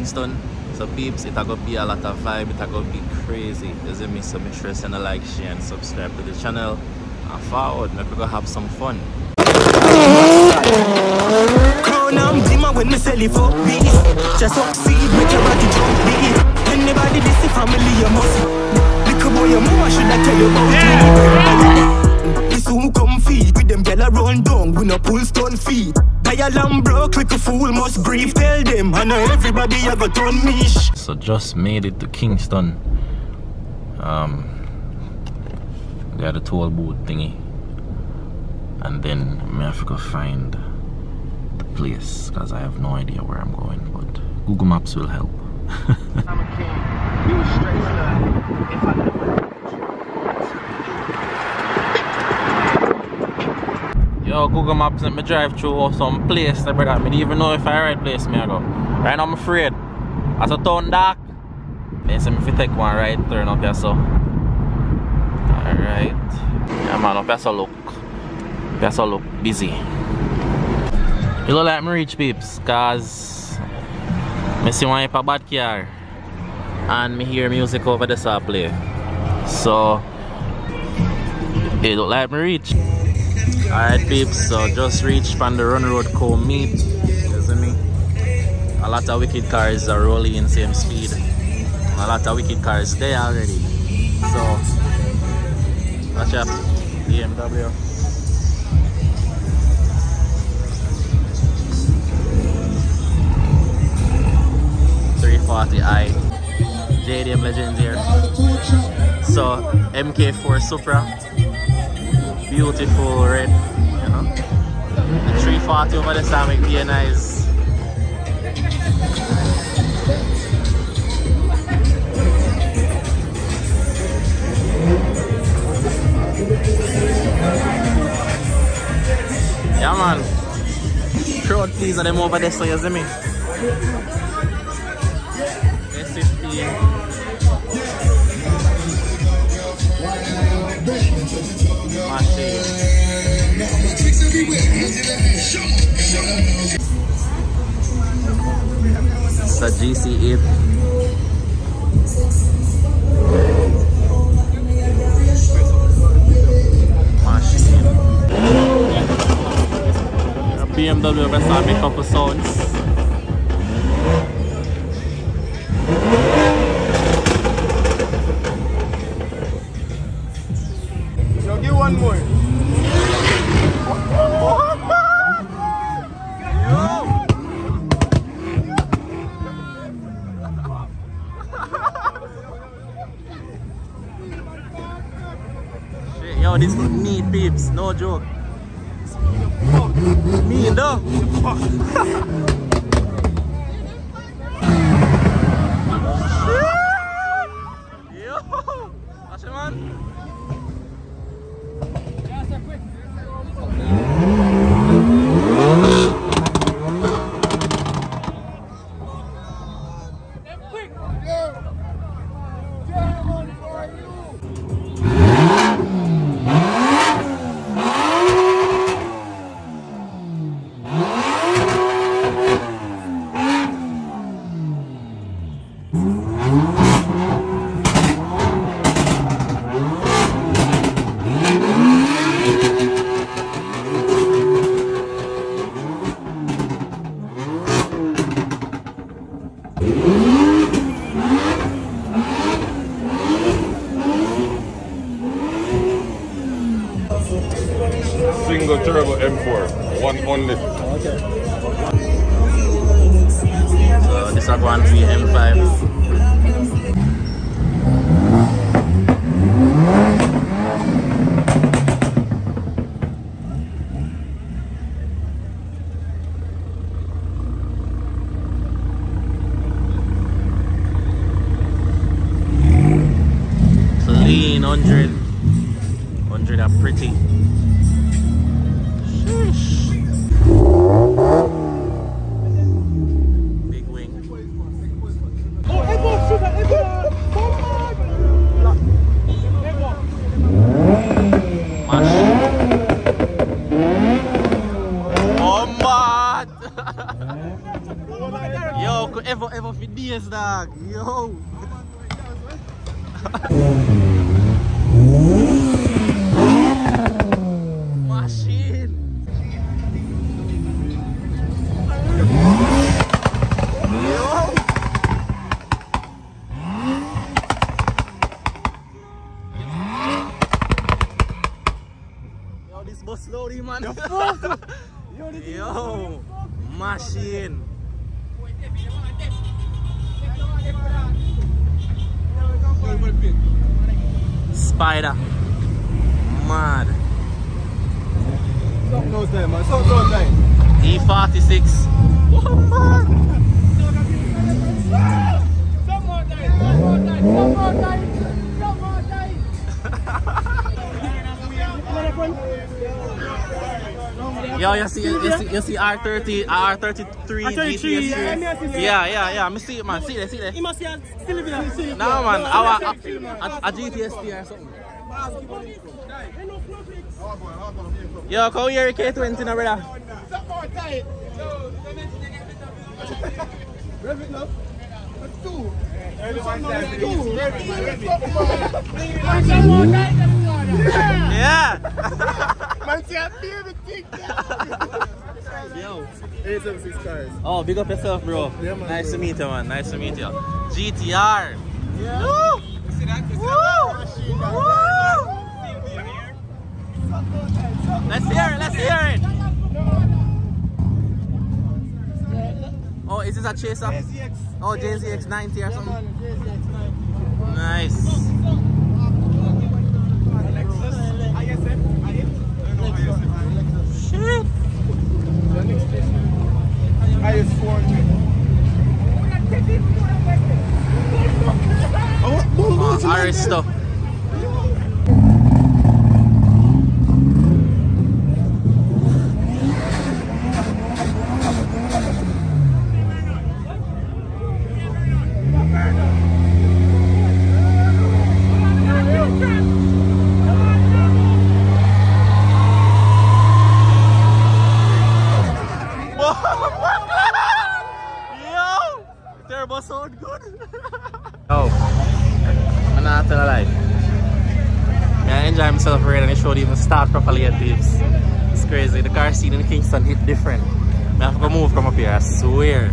Kingston. So peeps, it gonna be a lot of vibe, it gonna be crazy. You see me? So make sure send a like, share and subscribe to the channel. And forward, maybe we go have some fun. Crown and dimmer when me sell it for beat. Just succeed, make your body jump beat. Anybody this is family, you must. Little boy, your mama should I tell you about it. We soon come feed with them gyal run down. We no pull stone feet. Dial and broke like a fool must grieve. Tell them, I know everybody a got turn mish. So just made it to Kingston. Um, they had a toll booth thingy, and then I have to go find the place because I have no idea where I'm going. But Google Maps will help. I'm a king. You a straight stud. If I never Yo, Google Maps let me drive through or some place, that brother. I don't even know if I right place me I go. Right now I'm afraid. As a town dark, they if you take one right turn up here so. Alright. Yeah man, up here so look. Here so look busy. You look like me reach peeps, cause me see one a bad car and me hear music over the play. So it look like me reach. Alright peeps, so just reached Runroadco meet. See me? A lot of wicked cars are rolling in same speed. A lot of wicked cars there already. So watch out. BMW. Three forty I. JDM Legends here. So MK4 Supra beautiful red, you know. The 340 over the make be nice. Yeah man. Crowd please are them over there so you see me. S15 It's a GC8. Machine. A BMW make couple. Yo, you see, you see, you see R30, R33 GTS yeah, me see it. Yeah, yeah, yeah. Me see it, man. See it, see it. He must see a Silvia. See Nah, man. Our, uh, a, a, a GTS or something. Yo, come here, K20 now, brother. Yeah. Man, see a baby thing. Yo. 876 cars. Oh, big up yourself, bro. Yeah, man, nice bro. to meet you, man. Nice to meet you. GTR. Yeah. Woo! You see that? You see Woo! that? Woo! Let's hear it. Let's hear it. Oh, is this a chaser? JZX. Oh, JZX 90 or Yeah, something. man, JZX 9. Nice. Shit. The next station. IS 400. Oh, boom, Kingston hit different. I have to move from up here, I swear.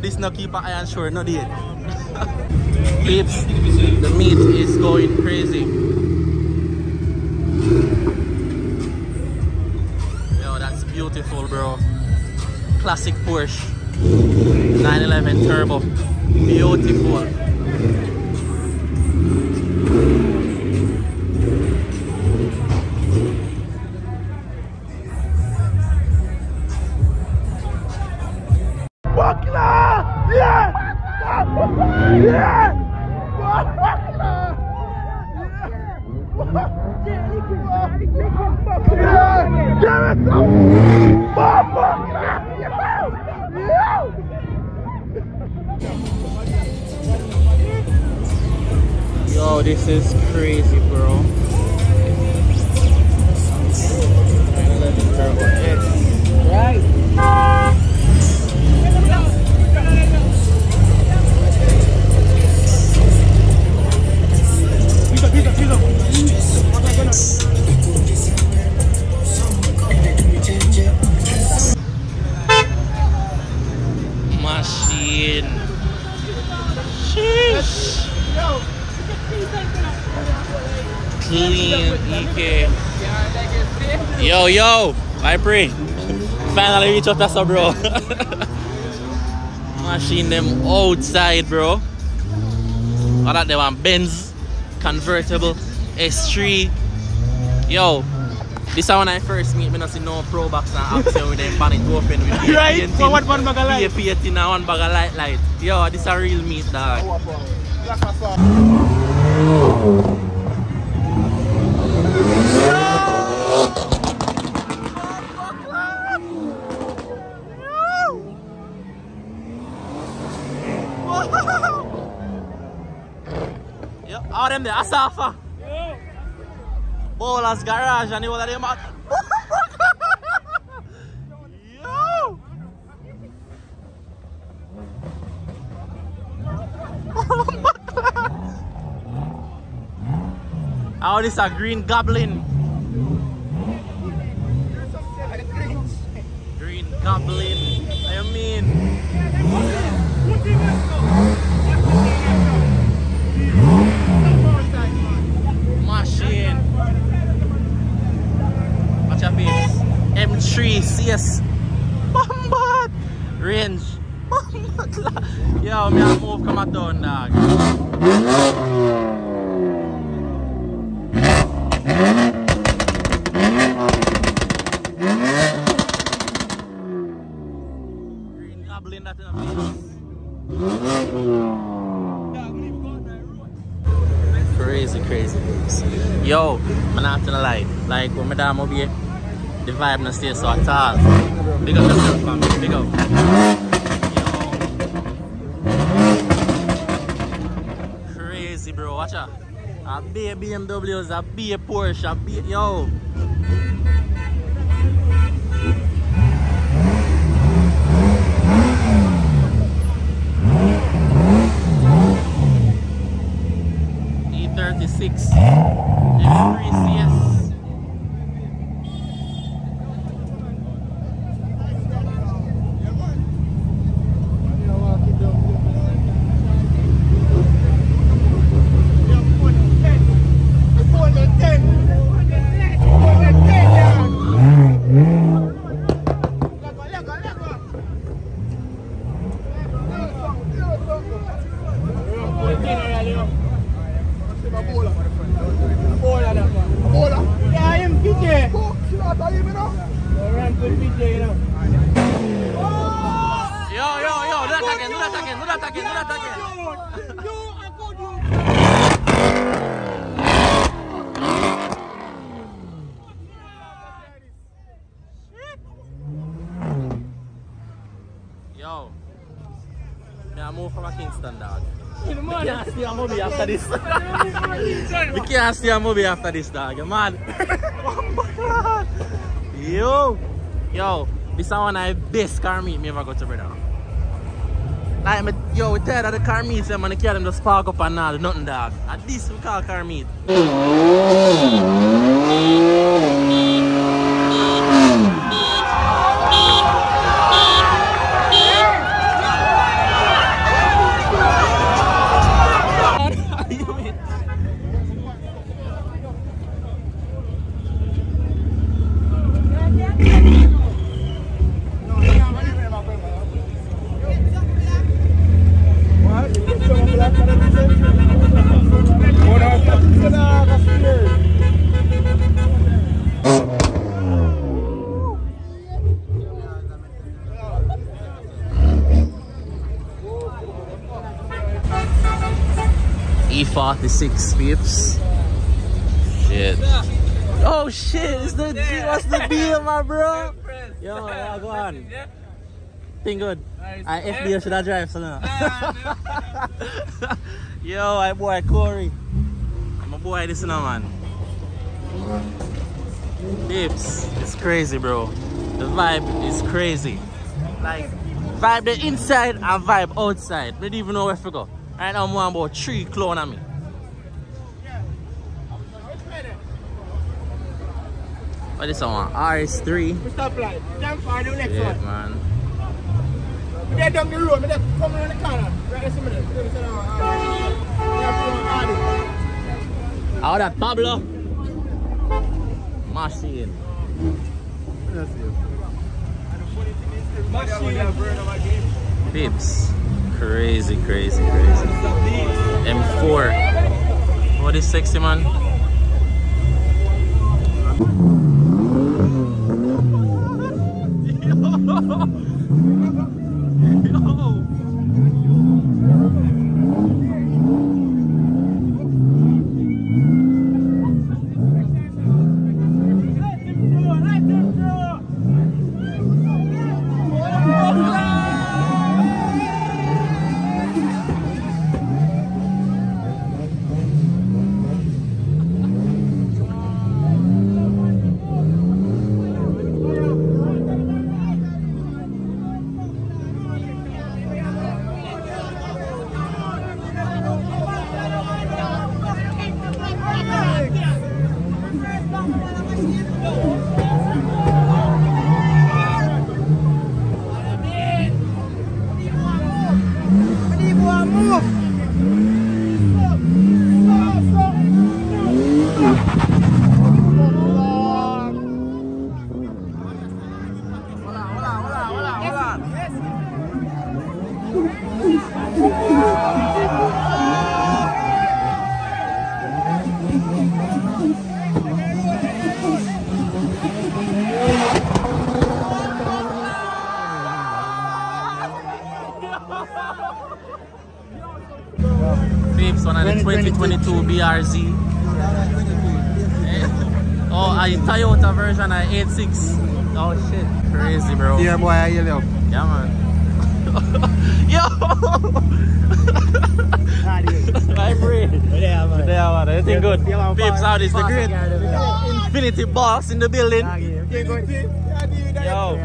this no keep an eye on sure, no date. Peeps, the meat is going crazy. Yo, that's beautiful, bro. Classic Porsche 911 Turbo. Beautiful. free. Finally reach out to us, bro. Machine them outside, bro. All that they want Benz, convertible, S3. Yo, this is when I first meet, I see no pro box and axle with them bonnet open with Right, for so what one bag of light? PA tin and one bag of light light. Yo, this a real meat, dog. Them there, Asafa. Bowler's garage and all of them. Yo! Oh, this a green goblin. Green goblin. What you mean? Machine. Watch your face. M3 CS. Range. Yo, move come dog. Green goblin that in a face. Crazy, crazy moves. Yo, I'm not gonna lie. Like when my dad over here, the vibe not stay so at all. Big up yourself, family. Big up. Yo. Crazy, bro. Watch out. A B BMWs, a B Porsche, a B. Yo. E36 M3 CS. Yeah, him PJ. Run to PJ, you know. Yo, yo, yo, do that again, do that again, do that again, do that again. Yo. Me I move from a Kingston dog. We can't see a movie after this. We can't see a movie after this dog, you mad? Oh yo. Yo, this is one of the best car meet me ever go to brother. Like me, yo, we tired of the car meets them and the car them just spark up and all, nothing dog. At this we call car meet. Mm-hmm. E46 peeps. Shit. Oh shit, it's the that's the deal, my bro. Yo, yeah, go on. Thing good. I FBO should I drive so now? Yo, my boy Corey. My boy, this now, man. Peeps, it's crazy, bro. The vibe is crazy. Like, vibe the inside and vibe outside. We don't even know where to go. Right now, I'm on about three clone on me. What is one? RS3. Stop light. Jump for the next Yeah, one. man. We get down the road, we just come around the corner. Right, let's see me there. Let me sit down. Alright. We have to go on. How that Pablo? Machine. Machine. Peeps. Crazy, crazy, crazy. M4. What is sexy man? Boy, I hear you. Yeah, man. Yo! I breathe. Yeah, man. Yeah, man. Everything good. Yeah, man. Peeps, how this the Fast great. Infinity Boss in the building. Yeah, go see. Yo.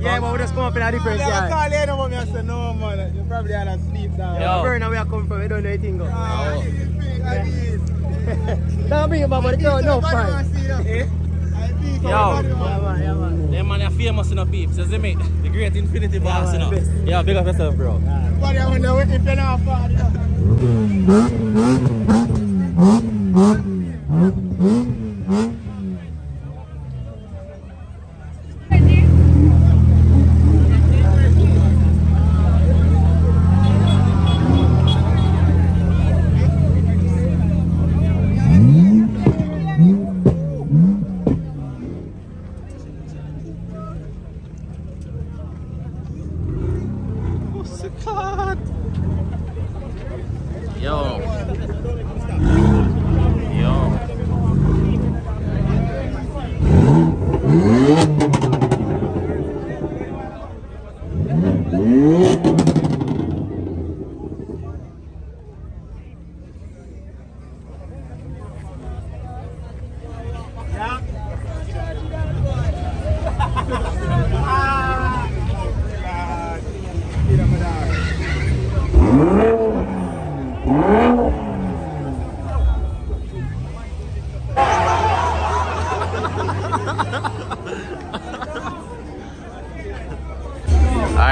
Yeah, but we just come up in a different Yeah, I yard. call later, but I said, no, man. You probably had a sleep now. Yo. Burn where I come from, we don't know anything. Go. I need to I need. Don't be about the girl, no Nobody fine. wanna see you. Eh? I think Yo. Yeah, man, yeah, man. Them man are famous in the peeps, you see me? The great Infinity Boss, you man, know. best. Yeah, big up yourself, bro. Nobody wanna if you're not far, you know. Yo. Yo.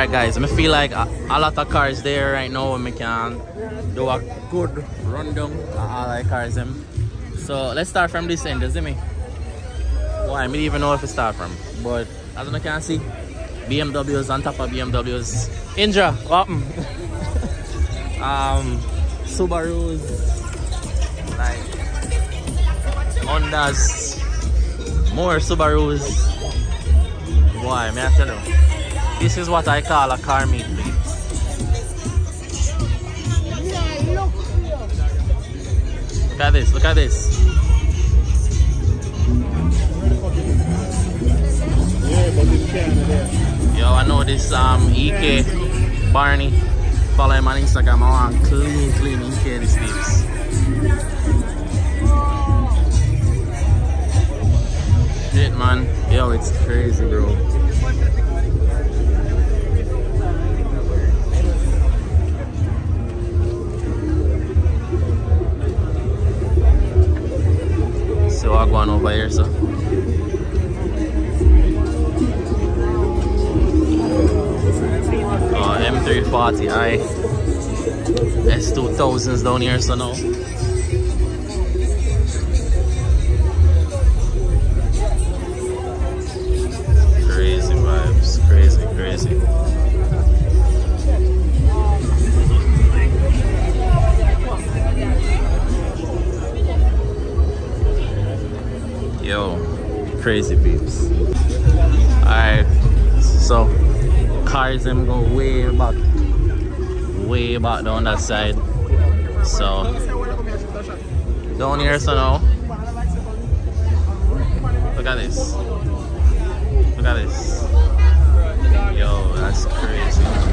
Alright guys, I feel like a, a lot of cars there right now and we can do a good rundown of all the cars them. So let's start from this end, does it? Why I don't even know if it start from. But as you can see, BMWs on top of BMWs. Indra, what um Subarus like Hondas more Subarus Boy, may I tell you this is what I call a car meet please. Look at this, look at this. Yo, I know this um EK Barney. Follow him on Instagram. I want clean, clean EK these tips. Shit man. Yo, it's crazy bro. See what going over here, so. Oh, M340i. S2000s down here, so now. Crazy peeps. Alright, so cars them go way back, way back down that side. So down here, so now. Look at this. Look at this. Yo, that's crazy.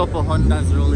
Couple Hondas rolling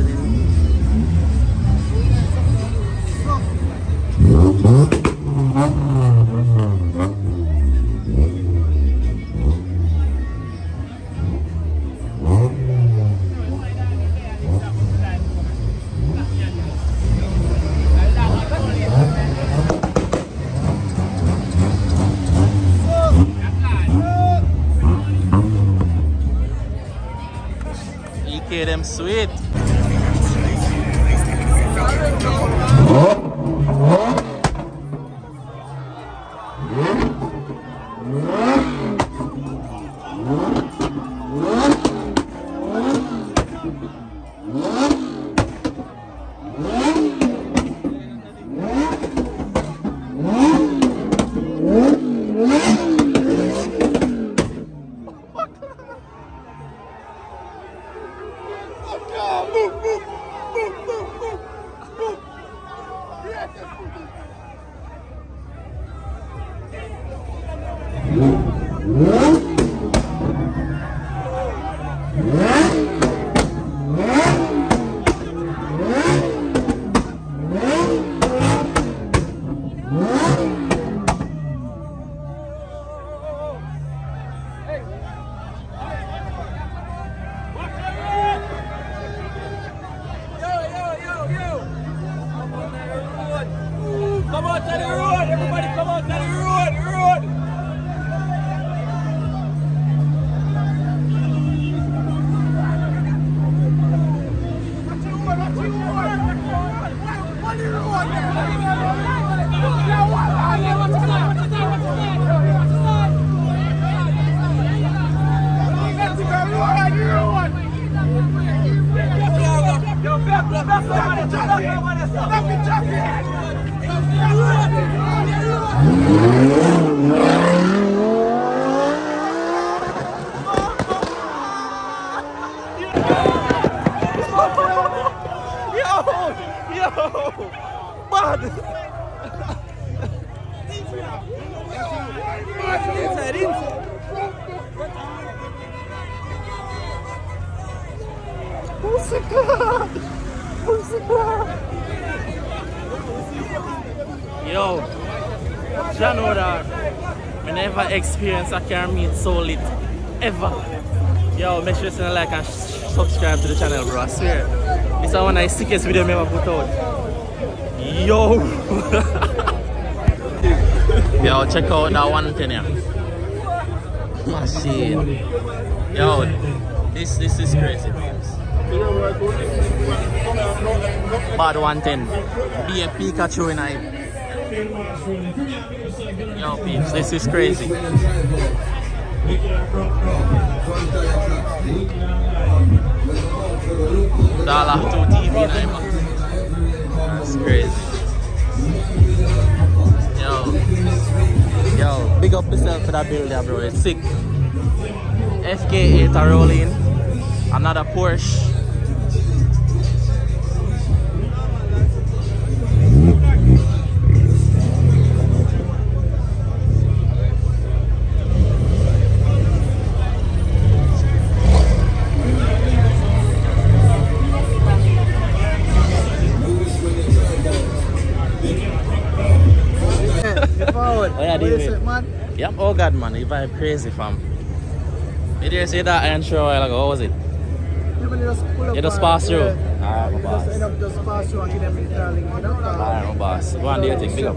a car so lit. Ever. Yo, make sure you like and subscribe to the channel, bro. I swear. This is one of the sickest video I ever put out. Yo! Yo, check out that one thing here. Machine. Yo, this this is crazy, babes. Bad one ten. Be a Pikachu in I. Yo, peeps, this is crazy. Dollar two TV na. That's crazy. Yo, yo, big up yourself for that build there, bro. It's sick. FK8 are rolling. Another Porsche. Forward. Oh, yeah, What you David. say, man? Yep, oh god man, you vibe crazy fam. Did you say that show a while ago, what was it? People just pull up You just and- pass through? yeah. Alright, my You boss. Just end up just pass through and give them the you know? Alright, my boss. Go on, do your thing, big up.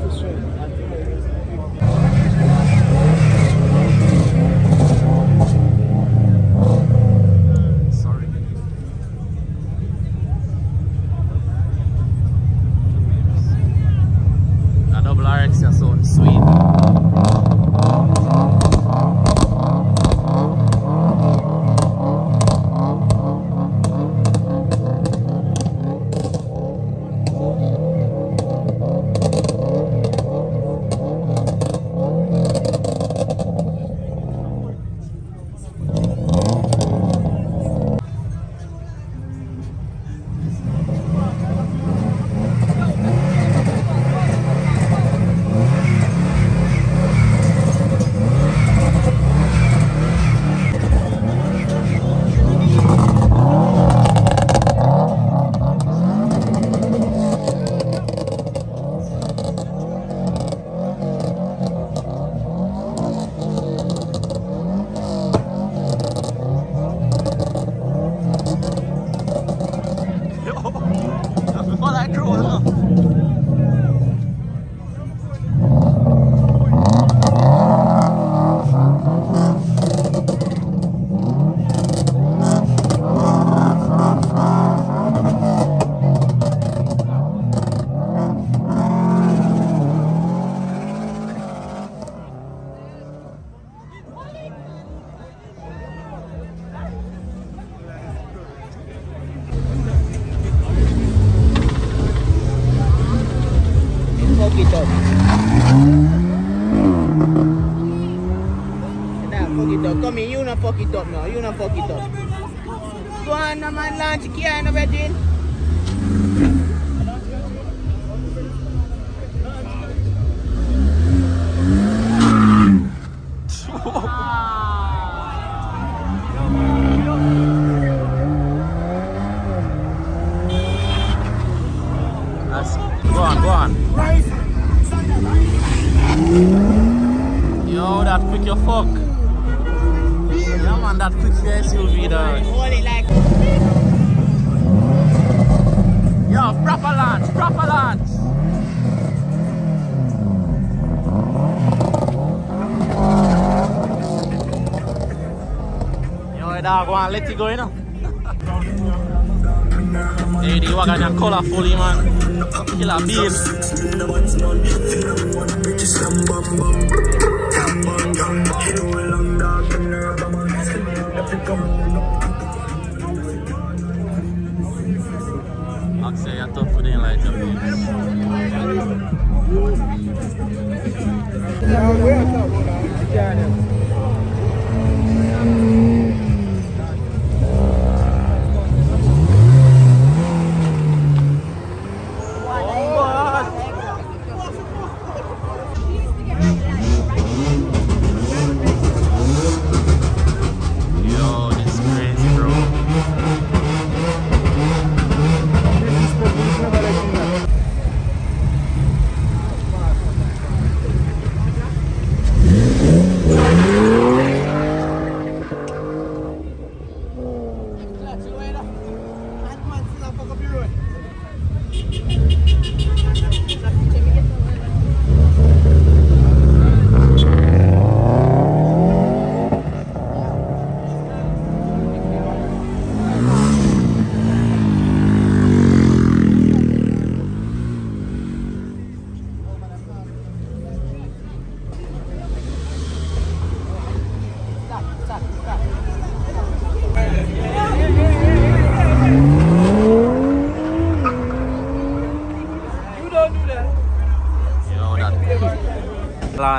fuck it up now. You don't fuck it up. Go on, man, killer, babe.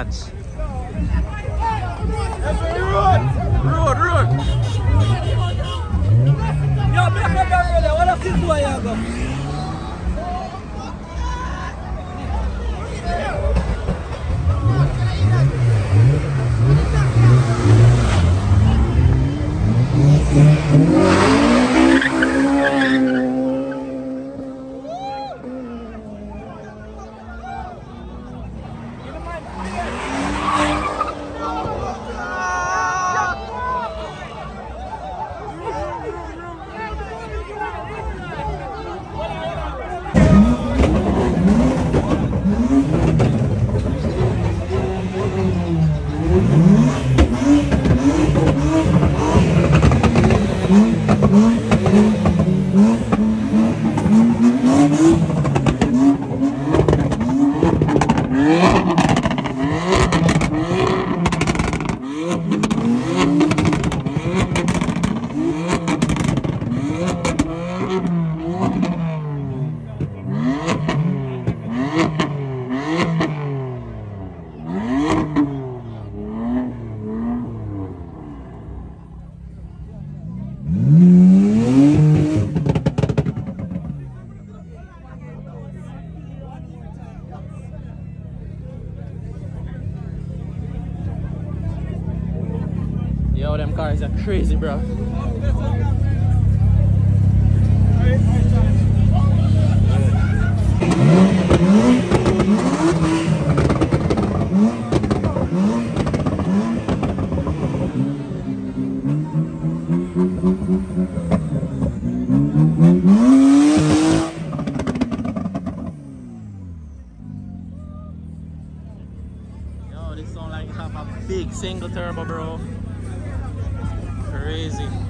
gods. crazy, bro. amazing.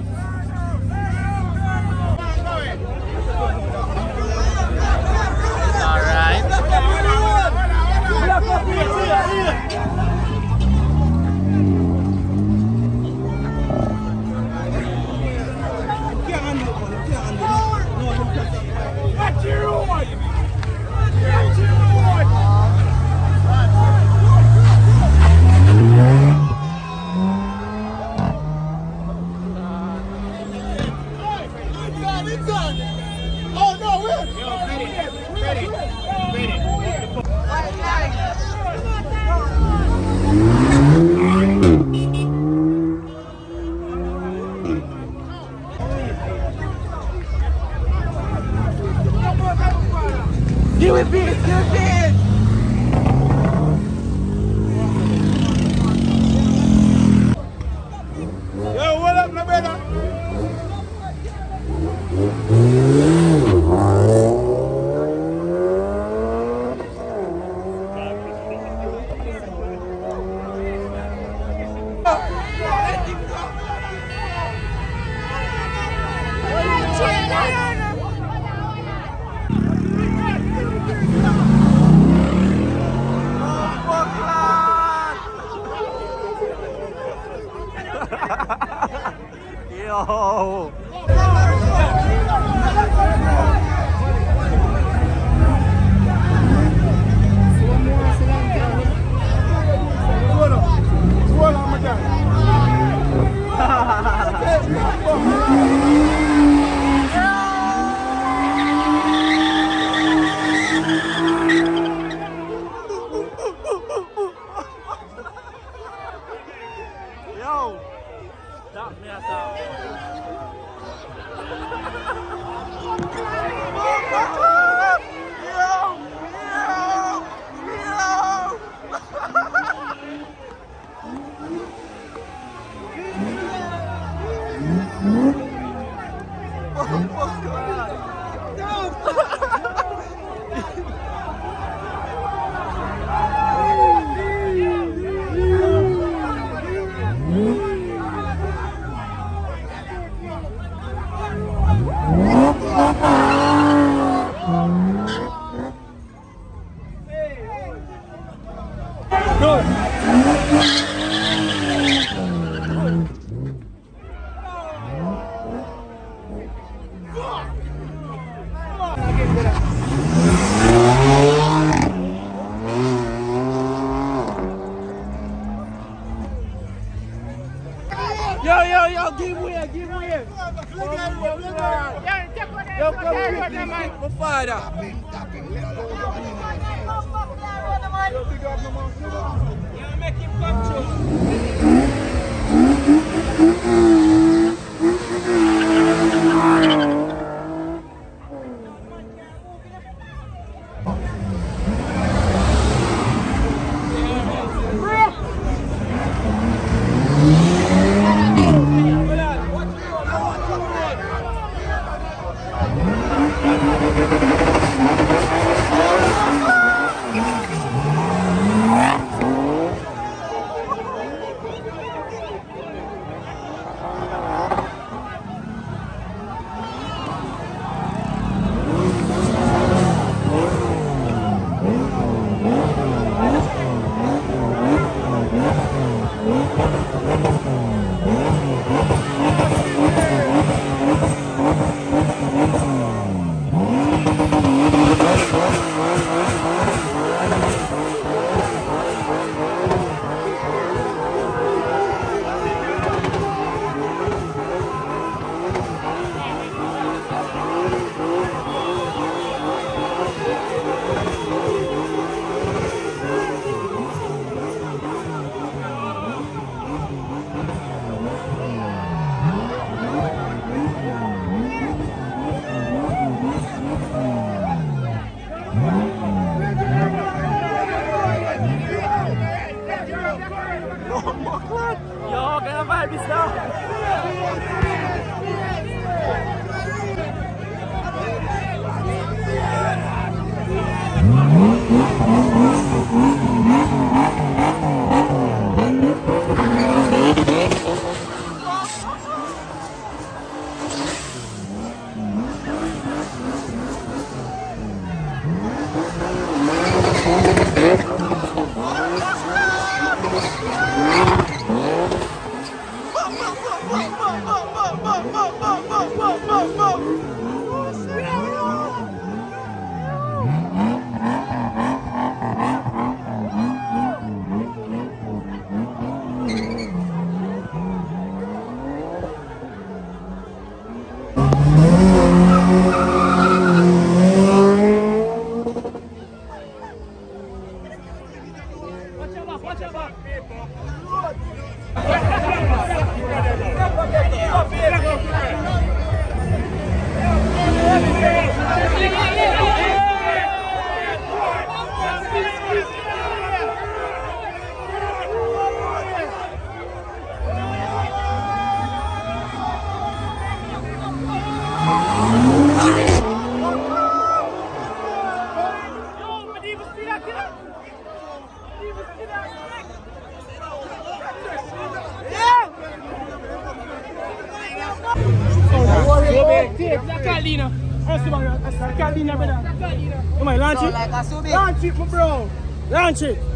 Launch it.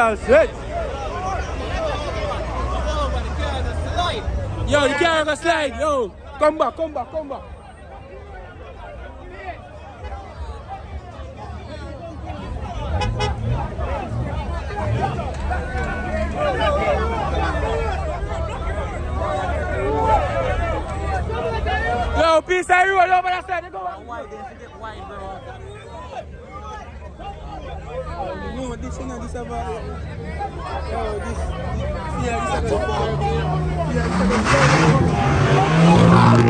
Sitt! Yo, the car gonna slide. Yo, come back, come back, come back. Yo, peace everyone go. They get bro. No, this you know, this have a... Oh, this... this yeah, this have a... Yeah, this have a...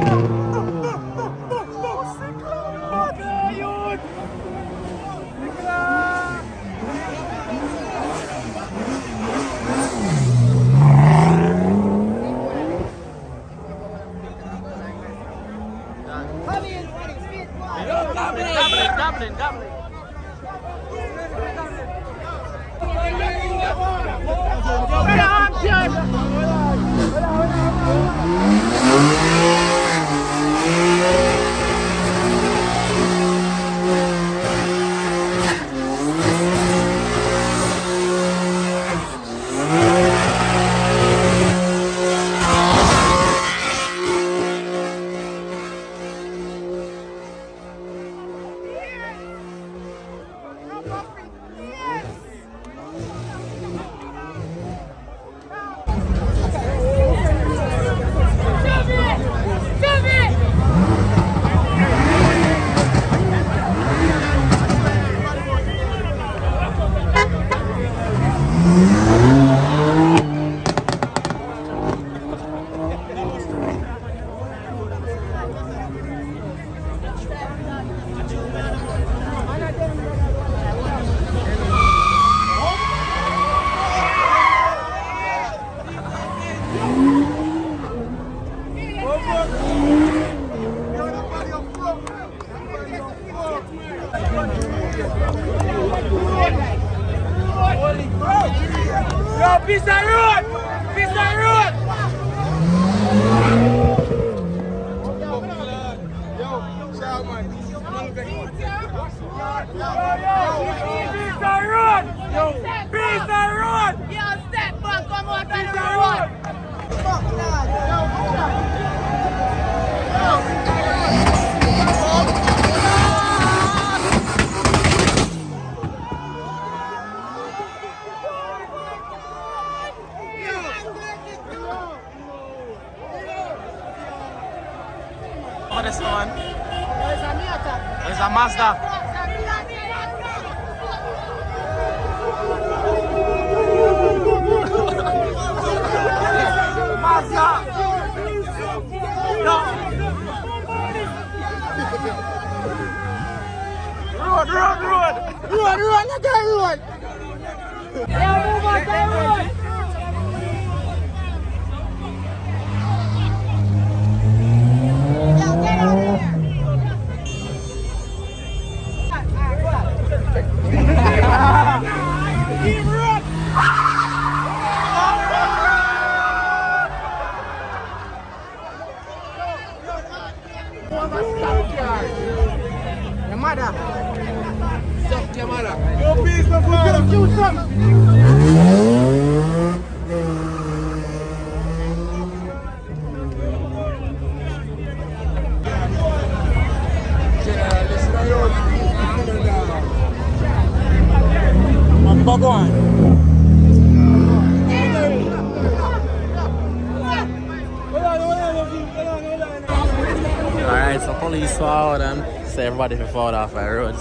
everybody to forward off the road,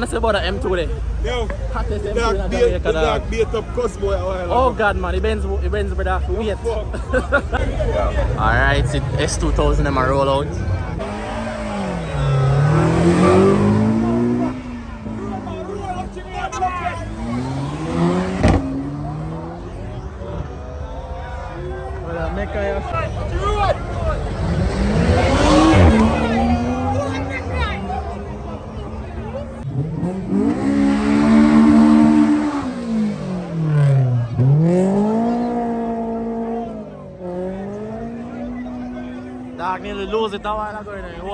wanna say about the M2 there? Yo, Hottest M2 dark in Jamaica, the dark beat up cuss boy a while Oh god man, the Benz, the Benz brother, wait. Alright, so S2000 them a roll out.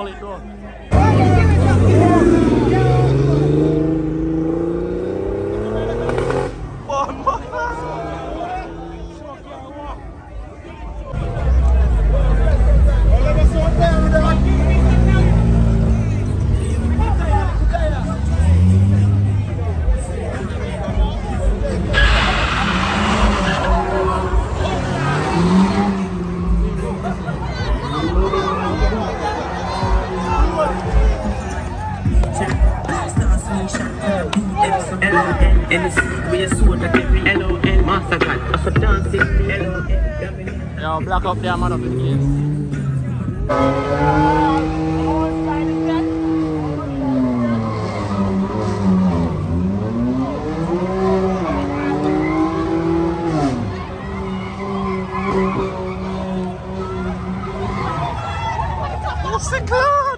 I go black up there, man, up in the place. What's the club?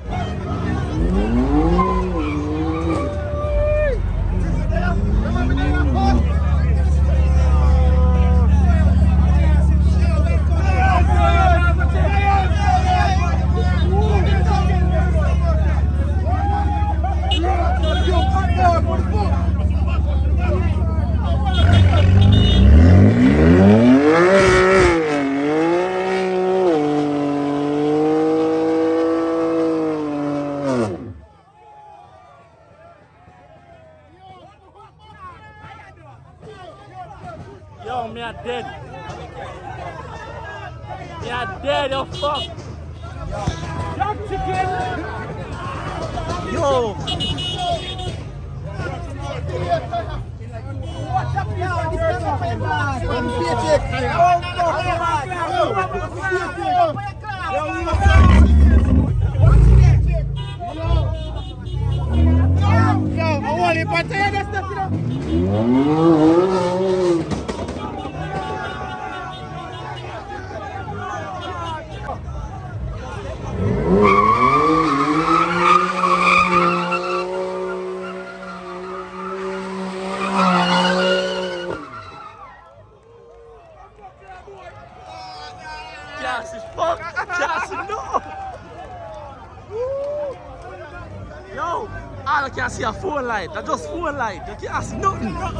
Yo, dead. You're dead, you fuck. Yo. Gas is fuck. Gas no. Yo, all I can see a phone light. That's just phone light. You can't see nothing.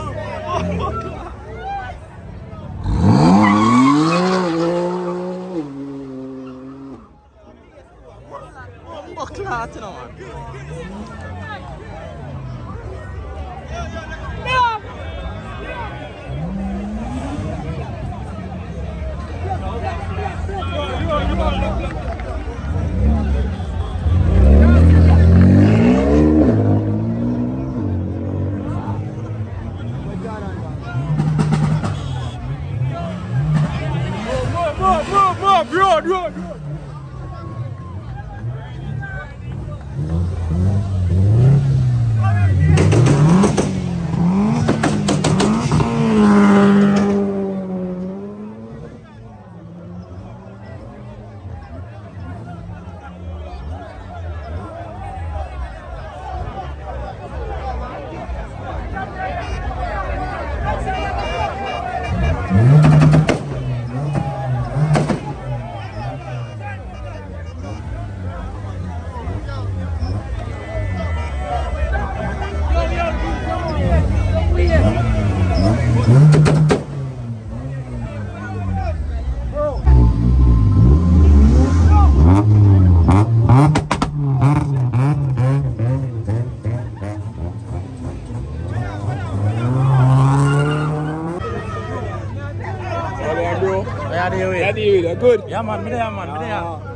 With it. Good. Yeah, man, me there, man, me there.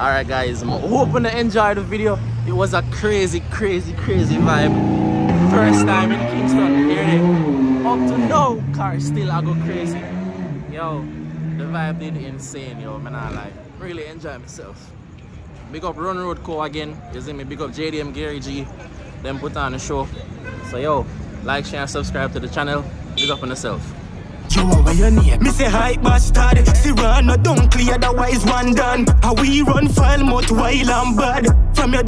Alright guys, I'm hoping to enjoy the video. It was a crazy, crazy, crazy vibe. First time in Kingston, hear it. Up to now, car still I go crazy. Yo, the vibe did insane, yo, man I like. Really enjoy myself. Big up Runroadco again. You see me, big up JDM Gary G. Them put on the show. So yo, like, share, and subscribe to the channel. Big up on yourself. What your name? Me say hi, bastard. Cyrano don't clear, the wise one done. How we run file, mouth while I'm bad. From your